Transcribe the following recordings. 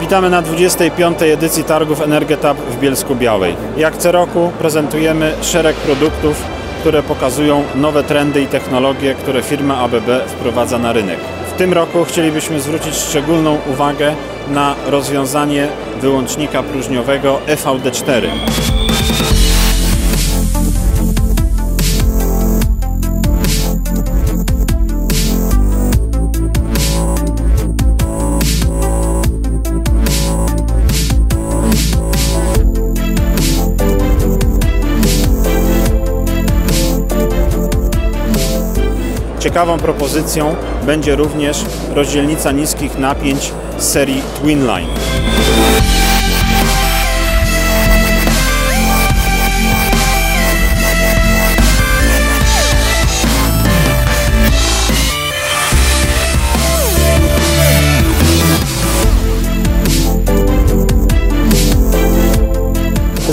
Witamy na 25. edycji targów Energetab w Bielsku Białej. Jak co roku prezentujemy szereg produktów, które pokazują nowe trendy i technologie, które firma ABB wprowadza na rynek. W tym roku chcielibyśmy zwrócić szczególną uwagę na rozwiązanie wyłącznika próżniowego FVD4. Ciekawą propozycją będzie również rozdzielnica niskich napięć z serii Twinline.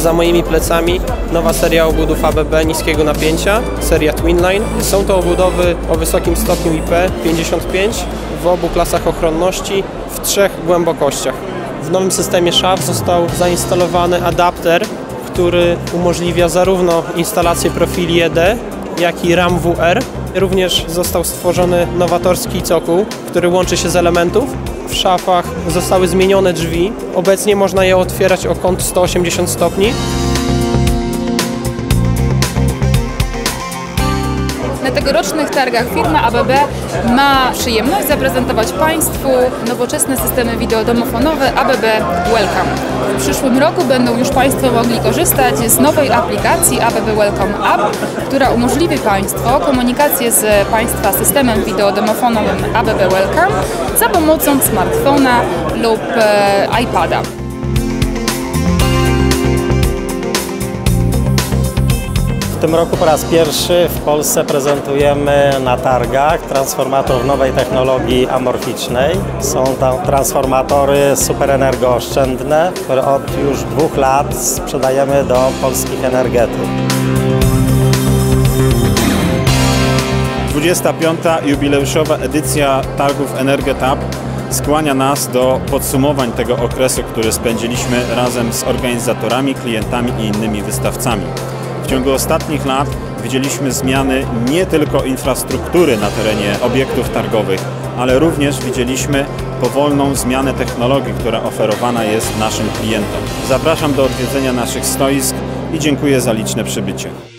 Za moimi plecami nowa seria obudów ABB niskiego napięcia, seria Twinline. Są to obudowy o wysokim stopniu IP55 w obu klasach ochronności w trzech głębokościach. W nowym systemie szaf został zainstalowany adapter, który umożliwia zarówno instalację profili ED, jak i RAM WR. Również został stworzony nowatorski cokół, który łączy się z elementów. W szafach zostały zmienione drzwi. Obecnie można je otwierać o kąt 180 stopni. Na tegorocznych targach firma ABB ma przyjemność zaprezentować Państwu nowoczesne systemy wideodomofonowe ABB Welcome. W przyszłym roku będą już Państwo mogli korzystać z nowej aplikacji ABB Welcome App, która umożliwi Państwo komunikację z Państwa systemem wideodomofonowym ABB Welcome za pomocą smartfona lub e, iPada. W tym roku po raz pierwszy w Polsce prezentujemy na targach transformator nowej technologii amorficznej. Są tam transformatory superenergooszczędne, które od już dwóch lat sprzedajemy do polskich energetyk. 25. jubileuszowa edycja targów Energetab skłania nas do podsumowań tego okresu, który spędziliśmy razem z organizatorami, klientami i innymi wystawcami. W ciągu ostatnich lat widzieliśmy zmiany nie tylko infrastruktury na terenie obiektów targowych, ale również widzieliśmy powolną zmianę technologii, która oferowana jest naszym klientom. Zapraszam do odwiedzenia naszych stoisk i dziękuję za liczne przybycie.